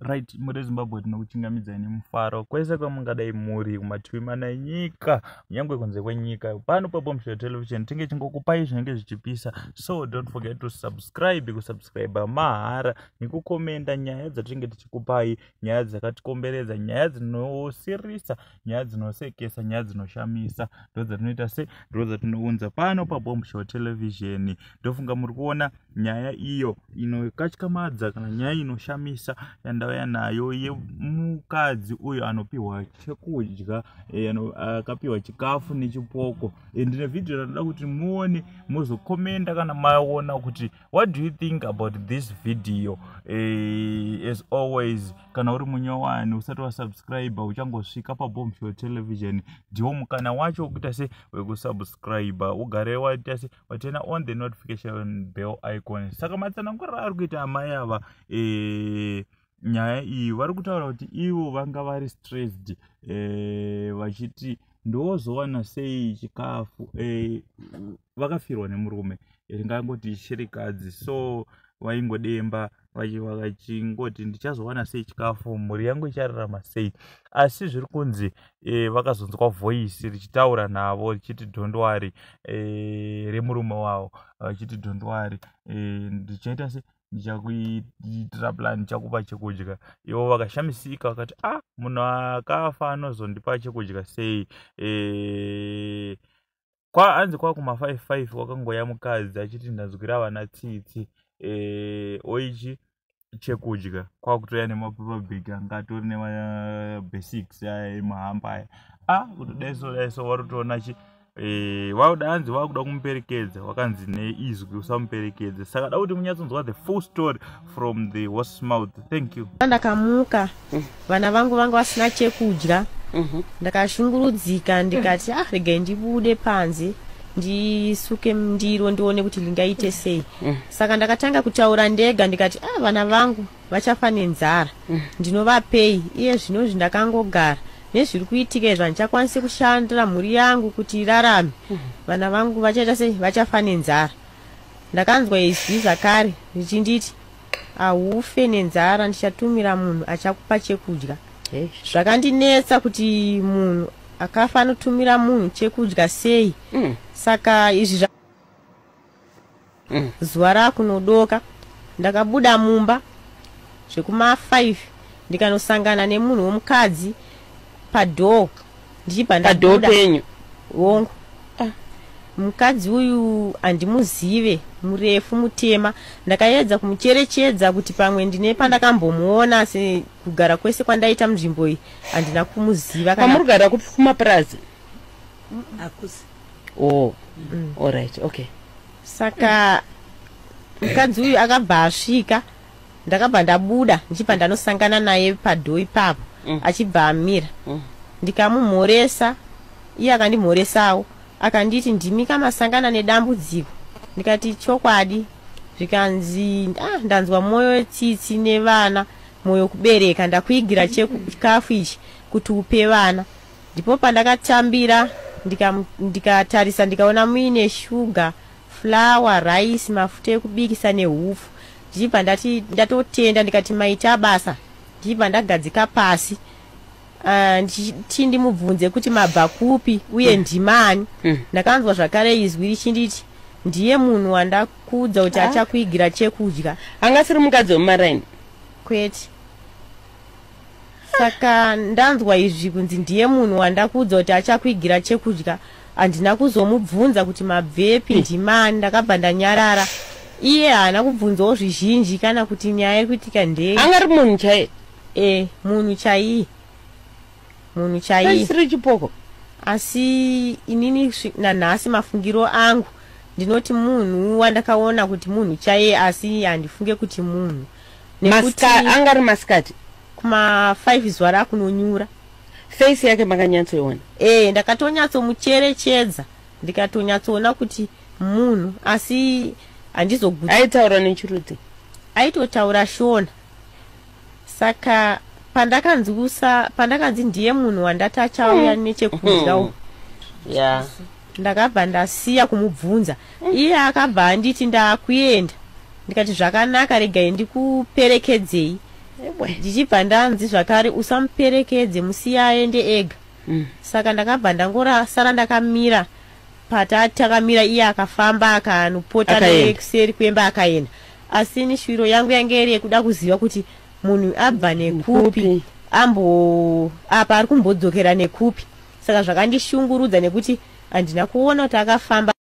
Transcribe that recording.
right muri zimbabwe tinokuchingamidzai nemufaro kwese kwamungadai muri kumativi mana enyika kunyange kunze kwenyika pano pabomshow television tinge chingokupai zvinenge zvichipisa. So don't forget to subscribe kusubscribe mahara nekukomenda nyaya dzatinenge tichikupai nyaya dzakatikomberedza nyaya dzinosirisa nyaya dzinosekesa nyaya dzinoshamisa. Ndo dzatinoita se ndo dzatinounza pano pabomshow television ndofunga muri kuona nyaya iyo inokatyamadza kana nyaya inoshamisa yandauya nayo yemukadzi uyo anopiwa chekudya eh, akapiwa chikafu nechipoko. Eh, ndine vhidhio ranoda kuti muone muzokomenda kana maona kuti what do you think about this video? Uh, as always kana uri munyowani usati wasubscribe uchangosvika pabomshow television ndiwo mukana wacho wekuita se wekusubscribe ugare waita se watena on the notification bell icon. Saka matsanangurira ari kuita amai ava e, nyaya iyi vari kutaura kuti ivo vanga vari stressed e, vachiti ndozowana sei chikafu e, vakafirwa nemurume. Ringangoti chirikadzi so vaingodemba vachingoti ndichazowana sei chikafu mhuri yangu ichararama sei. Asi zviri kunzi e, vakazonzwa vhoisi richitaura navo richiti dhondwari e, remurume wavo richiti dhondwari e, ndichaita se ndichakuitira plan ndichakupa chekudya. Ivo vakashamisika vakati a ah, munhu akafa anozondipa chekudya sei? E, kwa anzi kwakuma55 kwakangoya mukadzi achiti ndanzwira vana tsitsi. E, oichi chekudya kwakutoya nemapepabhig anga atori nemabasics aya emahamba aya. A kutodaiso daiso warutoona chi wauda hanzi wakuda kumuperekedza wakanzi neizwi usamuperekedza saka da kuti munyatsonzwa the full story from the horse mouth. Thank you. Ndakamuka vana vangu vanga vasina chekudya. Mhm. ndakashungurudzika ndikati ah regai ndibude panze ndisuke ndiro ndione kuti ndingaite sei. Mm. saka ndakatanga kutaura ndega ndikati ah vana vangu vachafa nenzara. Mm. ndinovapei. Iye zvino zvindakangogara nezviri kuitika izvo handichakwanisi kushandira mhuri yangu kuti irarame. Vana vangu vachaita sei? Vachafa nenzara. Ndakanzwa izwi zvakare richinditi haufe nenzara ndichatumira munhu achakupa chekudya. Zvakandinetsa kuti munhu akafa anotumira munhu chekudya sei. Mm. saka izvi mm. zuva rakunodoka ndakabuda mumba zvekuma5 ndikanosangana nemunhu womukadzi padhoo. Ndichibva ndabuda penyu. Hongu. Mukadzi uyu handimuzive murefu mutema. Ndakaedza kumucherechedza kuti pamwe ndine pandakambomuona sekugara kwese kwandaita munzvimbo iyi handina kumuziva pamurigara kupi kumapurazi? Hakuzi. Oh mm. allright okay. Saka mukadzi uyu akabva asvika ndakabva ndabuda ndichibva ndanosangana naye padhoo ipapo. Achibva amira ndikamumhoresa iye akandimhoresawo akanditi ndimi kamasangana nedambudziko. Ndikati chokwadi. Zvikanzi ah, ndanzwa mwoyo tsitsi nevana mwoyo kubereka. Ndakuigira chikafu ichi kuti upe vana. Ndipo pandakatambira ndikatarisa ndika ndikaona muine shuga flawa raisi mafuta ekubikisa nehufu. Ndichibva ndati ndatotenda ndikati maita basa ndichibva ndagadzika pasi. Ah, ndichiti ndimubvunze kuti mabva kupi uye hmm. ndimani? Hmm. ndakanzwa zvakare izwi richinditi ndiye munhu wandakudza kuti ah. achakuigira chekudya. Angasiri mukadzi wemumaraini kwete. Saka ndanzwa izvi kunzi ndiye munhu wandakudza kuti achakuigira chekudya. Handina kuzomubvunza kuti mabvepi hmm. ndimani? Ndakabva ndanyarara. Iye haana kubvunzawo zvizhinji kana kuti nyaya iri kuitika ndei. Angari munhu chaiye e munhu chaiye munhu chaisiri chipoko. Asi inini nanhasi mafungiro angu ndinoti munhu wandakaona kuti munhu chaiye asi handifunge kuti munhu. Angari masikati kuma5 zuva rakunonyura. Feisi yake makanyatsoiona? E ndakatonyatsomucherechedza. Ndikatonyatsoona kuti munhu asi handizoguta. Aitaura nechirudzi? Aitotaura shona saka pandakanziusa pandakanzi ndiye munhu wandati achauya mm. nechekudya mm. yeah. ndakabva ndasiya kumubvunza iye akabva anditi ndaakuenda ndikati zvakanaka regai ndikuperekedzei ndichibva ndanzi zvakare usamuperekedze musiye aende ega Mm. saka ndakabva ndangorasara ndakamira pata takamira iye akafamba akanopota nekuseri kwemba akaenda asi ni shwiro yangu yange iri yekuda kuziva kuti munhu abva nekupi ambo apa ari kumbodzokera nekupi. Saka zvakandishungurudza nekuti handina kuona kuti akafamba